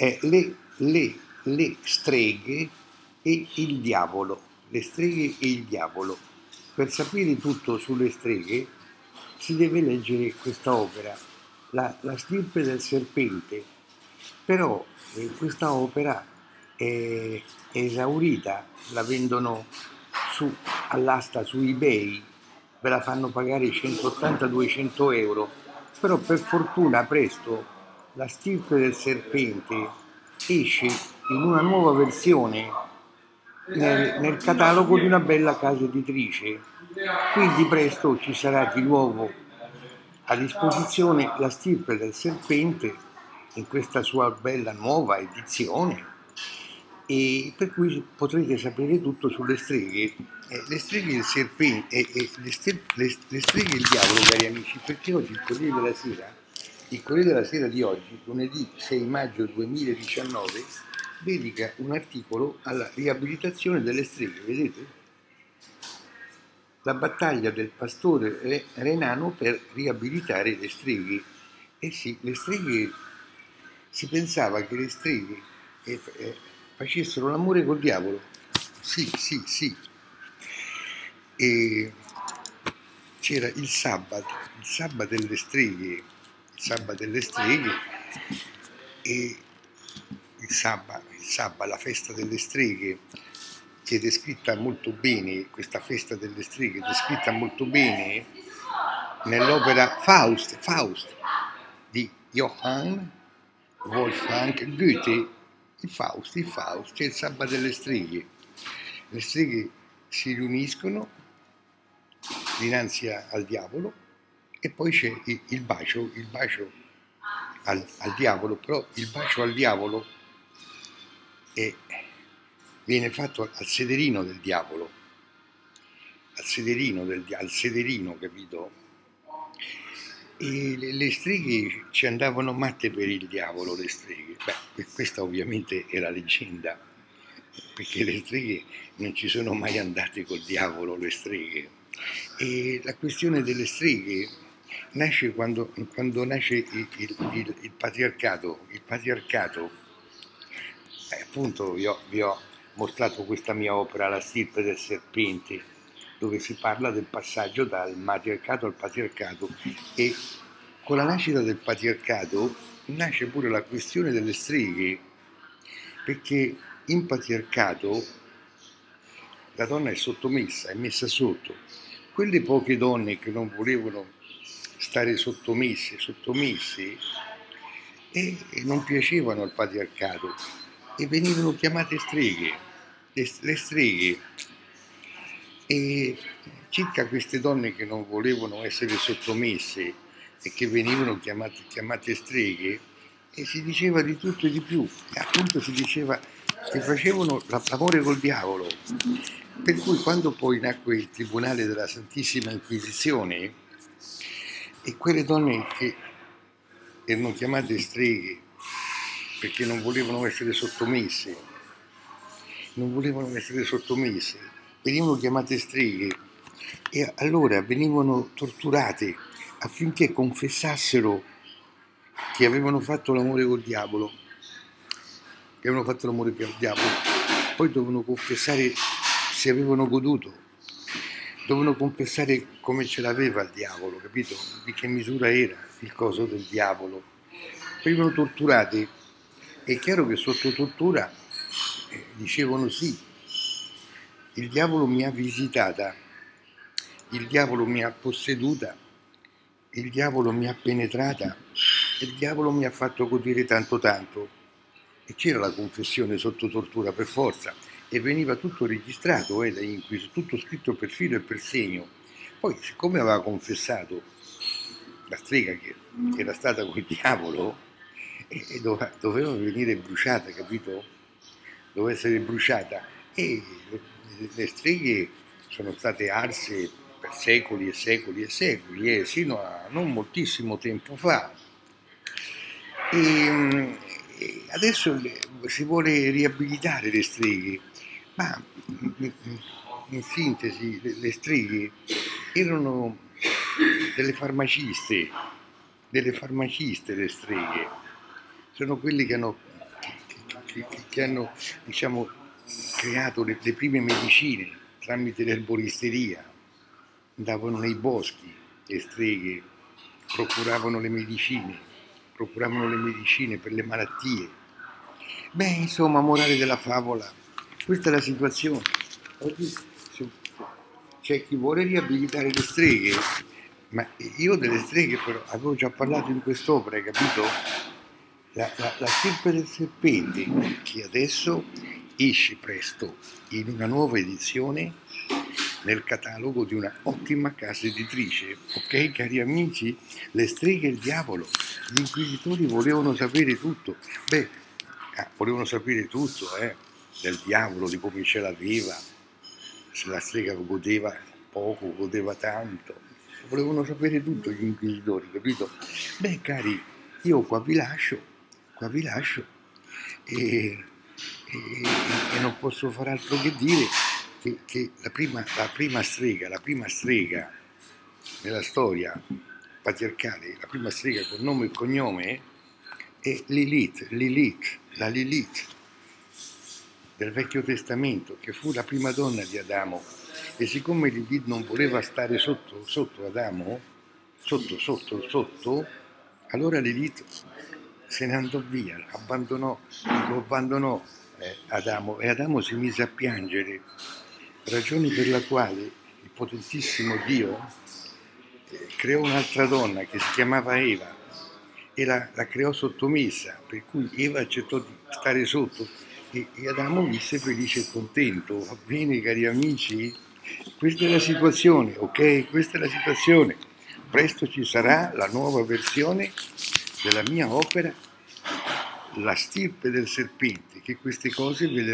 è le, le, le streghe e il diavolo. Le streghe e il diavolo. Per sapere tutto sulle streghe si deve leggere questa opera, La, la stirpe del serpente. Però eh, questa opera è, esaurita, la vendono su, all'asta su eBay, ve la fanno pagare 180-200 euro, però per fortuna presto la stirpe del serpente esce in una nuova versione nel, nel, catalogo di una bella casa editrice, quindi presto ci sarà di nuovo a disposizione la stirpe del serpente in questa sua bella nuova edizione. E per cui potrete sapere tutto sulle streghe. Eh, le streghe del serpente e eh, le, le, streghe del diavolo, cari amici, perché oggi il Corriere della Sera, il Corriere della Sera di oggi, lunedì 6 maggio 2019, dedica un articolo alla riabilitazione delle streghe, vedete? La battaglia del pastore renano per riabilitare le streghe. Eh sì, le streghe, si pensava che le streghe eh, eh, facessero l'amore col diavolo. Sì, sì, sì. E c'era il sabato, il sabato delle streghe, sabato delle streghe e il sabato, il sabato, la festa delle streghe che è descritta molto bene, questa festa delle streghe è descritta molto bene nell'opera Faust, Faust di Johann Wolfgang Goethe il Faust, il Faust, c'è il sabato delle streghe. Le streghe si riuniscono dinanzi al diavolo e poi c'è il, bacio, il bacio al, al, diavolo, però il bacio al diavolo è, viene fatto al sederino del diavolo, al sederino, del, al sederino, capito? E le, le, streghe ci andavano matte per il diavolo, le streghe. Beh, questa ovviamente è la leggenda, perché le streghe non ci sono mai andate col diavolo, le streghe. E la questione delle streghe nasce quando, quando nasce il, il, il, patriarcato. Il patriarcato, eh, appunto vi ho, vi ho mostrato questa mia opera, La stirpe del serpente, dove si parla del passaggio dal matriarcato al patriarcato e con la nascita del patriarcato nasce pure la questione delle streghe, perché in patriarcato la donna è sottomessa, è messa sotto. Quelle poche donne che non volevano stare sottomesse, sottomesse, e non piacevano al patriarcato e venivano chiamate streghe, le streghe e circa queste donne che non volevano essere sottomesse e che venivano chiamate, chiamate streghe, e si diceva di tutto e di più, e appunto si diceva che facevano l'amore col diavolo. Per cui quando poi nacque il Tribunale della Santissima Inquisizione, e quelle donne che erano chiamate streghe perché non volevano essere sottomesse, non volevano essere sottomesse, venivano chiamate streghe. E allora venivano torturate affinché confessassero che avevano fatto l'amore col diavolo, che avevano fatto l'amore col diavolo, poi dovevano confessare se avevano goduto, dovevano confessare come ce l'aveva il diavolo, capito? Di che misura era il coso del diavolo. Venivano torturati, è chiaro che sotto tortura eh, dicevano sì, il diavolo mi ha visitata, il diavolo mi ha posseduta, il diavolo mi ha penetrata, il diavolo mi ha fatto godere tanto tanto. E c'era la confessione sotto tortura per forza e veniva tutto registrato eh, da Inquis, tutto scritto per filo e per segno. Poi, siccome aveva confessato la strega che, era stata col diavolo, e, e doveva, doveva venire bruciata, capito? Doveva essere bruciata. E le streghe sono state arse per secoli e secoli e secoli, eh, sino a non moltissimo tempo fa. E, e adesso si vuole riabilitare le streghe, ma in sintesi le streghe erano delle farmaciste, delle farmaciste le streghe, sono quelli che hanno che, che hanno diciamo, creato le, le prime medicine tramite l'erboristeria, andavano nei boschi, le streghe, procuravano le medicine, procuravano le medicine per le malattie. Beh, insomma, morale della favola, questa è la situazione. Oggi c'è chi vuole riabilitare le streghe, ma io delle streghe però avevo già parlato in quest'opera, hai capito? La, la, la stirpe del serpente, che adesso esce presto in una nuova edizione nel catalogo di una ottima casa editrice. Ok, cari amici? Le streghe e il diavolo. Gli inquisitori volevano sapere tutto. Beh, ah, volevano sapere tutto, eh, del diavolo, di come ce l'aveva, se la strega godeva poco, godeva tanto. Volevano sapere tutto gli inquisitori, capito? Beh, cari, io qua vi lascio, qua vi lascio e e, e non posso fare altro che dire che, che la, prima, la, prima, strega, la prima strega nella storia patriarcale, la prima strega con nome e cognome è Lilith, Lilith, la Lilith del Vecchio Testamento, che fu la prima donna di Adamo. E siccome Lilith non voleva stare sotto, sotto Adamo, sotto, sotto, sotto, allora Lilith se ne andò via, abbandonò, abbandonò eh, Adamo e Adamo si mise a piangere, ragione per la quale il potentissimo Dio eh, creò un'altra donna che si chiamava Eva e la, la, creò sottomessa, per cui Eva accettò di stare sotto e, e Adamo visse felice e contento. Va bene cari amici? Questa è la situazione, ok? Questa è la situazione. Presto ci sarà la nuova versione della mia opera La stirpe del serpente che queste cose ve